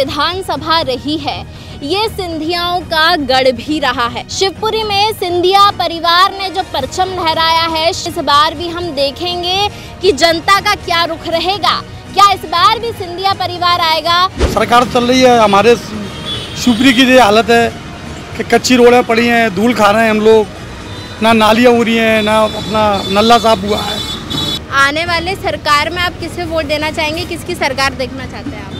विधानसभा रही है। ये सिंधियाओं का गढ़ भी रहा है। शिवपुरी में सिंधिया परिवार ने जो परचम लहराया है इस बार भी हम देखेंगे कि जनता का क्या रुख रहेगा। क्या इस बार भी सिंधिया परिवार आएगा? सरकार चल रही है हमारे शिवपुरी की ये हालत है कि कच्ची रोडें पड़ी हैं धूल खा रहे हैं हम लोग। ना नालियाँ हो रही हैं ना अपना नल्ला साफ़ हुआ है। आने वाले सरकार में आप किसे वोट देना चाहेंगे? किसकी सरकार देखना चाहते हैं आप?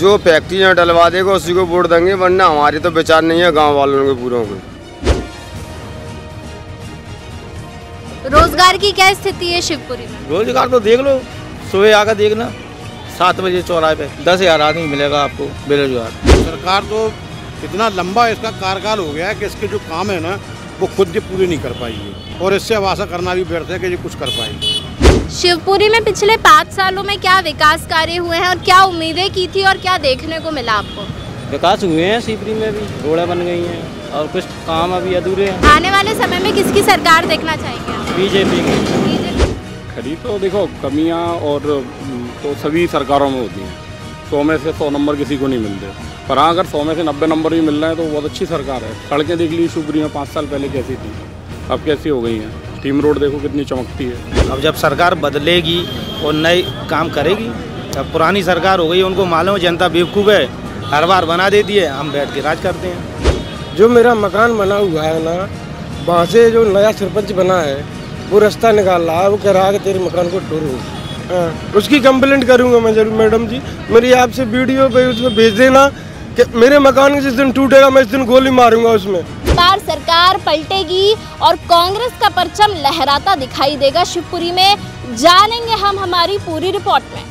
जो फैक्ट्रियाँ डलवा देगा उसी को वोट देंगे वरना हमारी तो विचार नहीं है गाँव वालों के पूरों को। रोज़गार की क्या स्थिति है शिवपुरी में? रोज़गार तो देख लो सुबह आकर देखना सात बजे चौराहे पे दस हज़ार आदमी मिलेगा आपको बेरोजगार। सरकार तो इतना लंबा इसका कार्यकाल हो गया है कि इसके जो काम है ना वो खुद पूरे नहीं कर पाई है। और इससे अब आशा करना भी व्यर्थ है कि ये कुछ कर पाएगी। शिवपुरी में पिछले पाँच सालों में क्या विकास कार्य हुए हैं और क्या उम्मीदें की थी और क्या देखने को मिला आपको? विकास हुए हैं सीपरी में भी रोडें बन गई हैं और कुछ काम अभी अधूरे हैं। आने वाले समय में किसकी सरकार देखना चाहेंगे बीजेपी की। बीजेपी। खरी तो देखो कमियाँ और तो सभी सरकारों में होती हैं। सौ में से सौ नंबर किसी को नहीं मिलते। पर हाँ अगर सौ में से नब्बे नंबर भी मिल रहे हैं तो बहुत अच्छी सरकार है। सड़कें देख ली शिवपुरी में पाँच साल पहले कैसी थी अब कैसी हो गई हैं। टीम रोड देखो कितनी चमकती है। अब जब सरकार बदलेगी और नए काम करेगी अब पुरानी सरकार हो गई उनको मालूम है जनता बेवकूफ़ है हर बार बना देती है हम बैठ के राज करते हैं। जो मेरा मकान बना हुआ है ना वहाँ से जो नया सरपंच बना है वो रास्ता निकाल रहा है वो कह रहा है कि तेरे मकान को तोड़ो हाँ, उसकी कंप्लेंट करूँगा मैं ज़रूर मैडम जी। मेरी आपसे वीडियो पे उसको भेज देना कि मेरे मकान के जिस दिन टूटेगा मैं इस दिन गोली मारूँगा उसमें। बार सरकार पलटेगी और कांग्रेस का परचम लहराता दिखाई देगा शिवपुरी में। जानेंगे हम हमारी पूरी रिपोर्ट में।